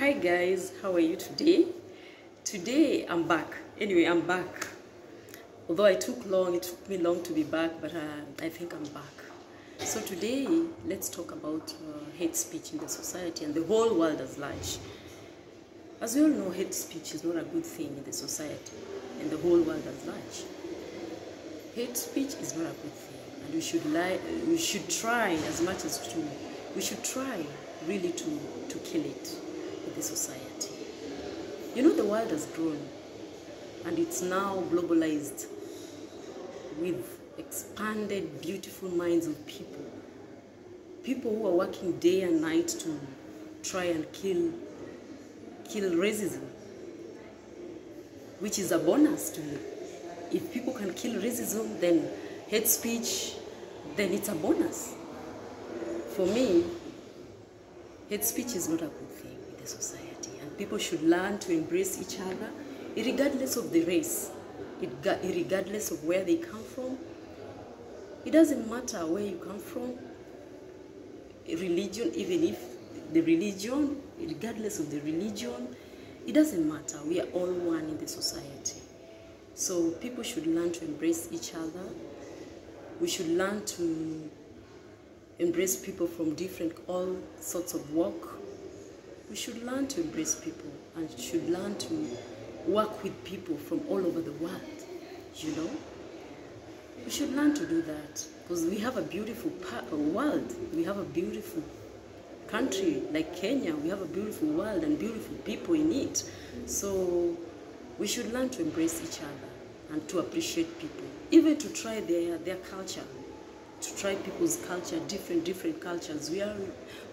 Hi guys, how are you today? Today I'm back. Anyway, I'm back. Although I took long, it took me long to be back, but uh, I think I'm back. So today, let's talk about uh, hate speech in the society and the whole world as large. As we all know, hate speech is not a good thing in the society and the whole world as large. Hate speech is not a good thing, and we should we should try as much as to we should try really to to kill it the society. You know, the world has grown, and it's now globalized with expanded, beautiful minds of people. People who are working day and night to try and kill kill racism, which is a bonus to me. If people can kill racism, then hate speech, then it's a bonus. For me, hate speech is not a good thing in the society, and people should learn to embrace each other, regardless of the race, regardless of where they come from. It doesn't matter where you come from, religion, even if the religion, regardless of the religion, it doesn't matter. We are all one in the society. So people should learn to embrace each other. We should learn to embrace people from different, all sorts of work. We should learn to embrace people and should learn to work with people from all over the world, you know? We should learn to do that because we have a beautiful uh, world. We have a beautiful country like Kenya. We have a beautiful world and beautiful people in it. So we should learn to embrace each other and to appreciate people, even to try their, their culture, to try people's culture, different, different cultures. We are,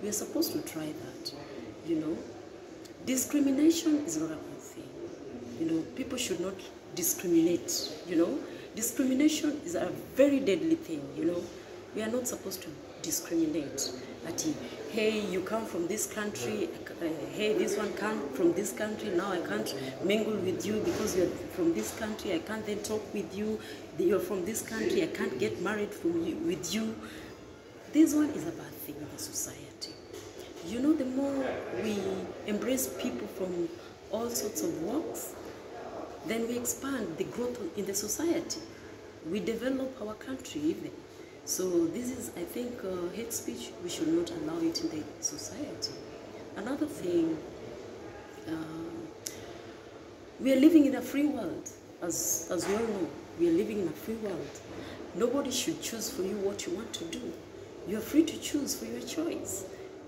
we are supposed to try that, you know. Discrimination is not a good thing. You know, people should not discriminate, you know. Discrimination is a very deadly thing, you know. We are not supposed to discriminate. That, hey, you come from this country, uh, hey, this one come from this country, now I can't mingle with you because you're from this country, I can't then talk with you, you're from this country, I can't get married from you, with you. This one is a bad thing in the society. You know, the more we embrace people from all sorts of walks, then we expand the growth in the society. We develop our country even. So this is, I think, uh, hate speech, we should not allow it in the society. Another thing, uh, we are living in a free world, as, as we all know. We are living in a free world. Nobody should choose for you what you want to do. You are free to choose for your choice.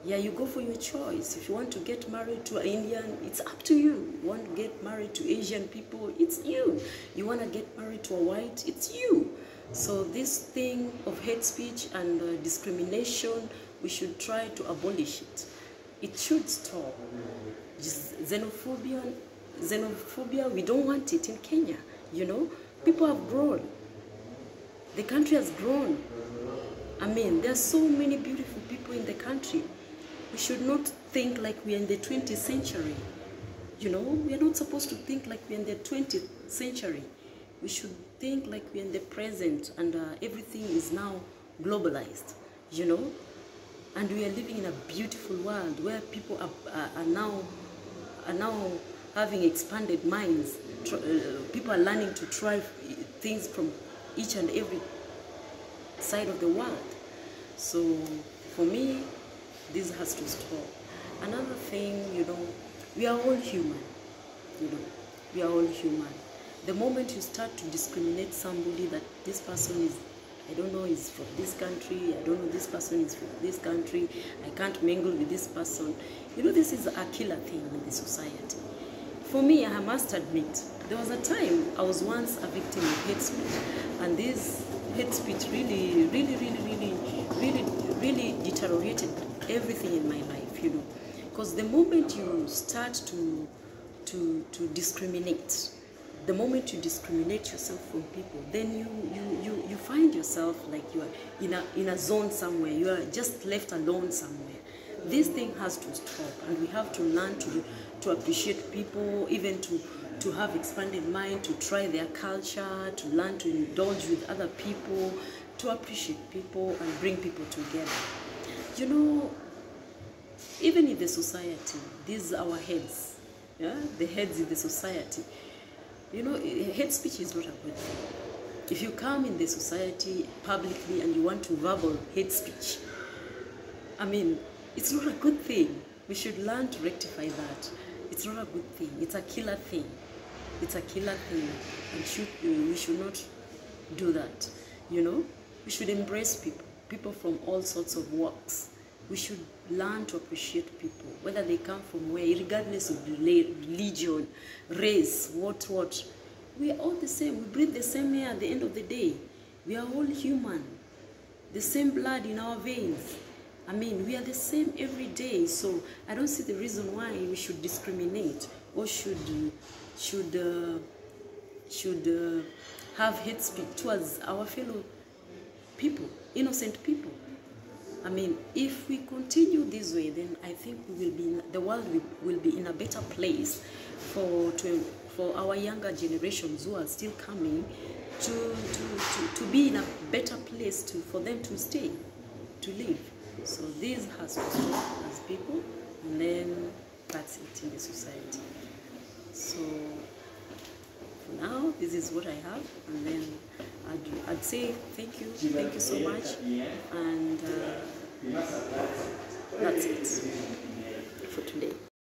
Yeah, you go for your choice. If you want to get married to an Indian, it's up to you. You want to get married to Asian people, it's you. You want to get married to a white, it's you. So this thing of hate speech and uh, discrimination, we should try to abolish it. It should stop. Just xenophobia, xenophobia, we don't want it in Kenya. You know, people have grown. The country has grown. I mean, there are so many beautiful people in the country. We should not think like we are in the 20th century. You know, we are not supposed to think like we are in the 20th century. We should think like we're in the present and uh, everything is now globalized, you know? And we are living in a beautiful world where people are, are, are now are now having expanded minds. Uh, people are learning to try things from each and every side of the world. So for me, this has to stop. Another thing, you know, we are all human, you know, we are all human. The moment you start to discriminate somebody that this person is, I don't know, is from this country, I don't know, this person is from this country, I can't mingle with this person, you know, this is a killer thing in the society. For me, I must admit, there was a time I was once a victim of hate speech, and this hate speech really, really, really, really, really, really deteriorated everything in my life, you know. Because the moment you start to, to, to discriminate, the moment you discriminate yourself from people, then you, you, you, you find yourself like you are in a, in a zone somewhere. You are just left alone somewhere. This thing has to stop, and we have to learn to, to appreciate people, even to, to have expanded mind, to try their culture, to learn to indulge with other people, to appreciate people and bring people together. You know, even in the society, these are our heads, yeah, the heads in the society. You know, eh, hate speech is not a good thing. If you come in the society publicly and you want to verbal hate speech, I mean, it's not a good thing. We should learn to rectify that. It's not a good thing. It's a killer thing. It's a killer thing, and should uh, we should not do that. You know, we should embrace people, people from all sorts of walks. We should learn to appreciate people, whether they come from where, regardless of religion, race, what, what. We are all the same. We breathe the same air at the end of the day. We are all human. The same blood in our veins. I mean, we are the same every day. So I don't see the reason why we should discriminate or should should uh, should uh, have hate speech towards our fellow people, innocent people. I mean, if we continue this way, then I think we will be in, the world will, be in a better place for to, for our younger generations who are still coming to, to, to, to be in a better place to for them to stay, to live. So this has to stop as people, and then that's it in the society. So for now, this is what I have, and then I'd, I'd say thank you, thank you so much, and uh, that's it for today.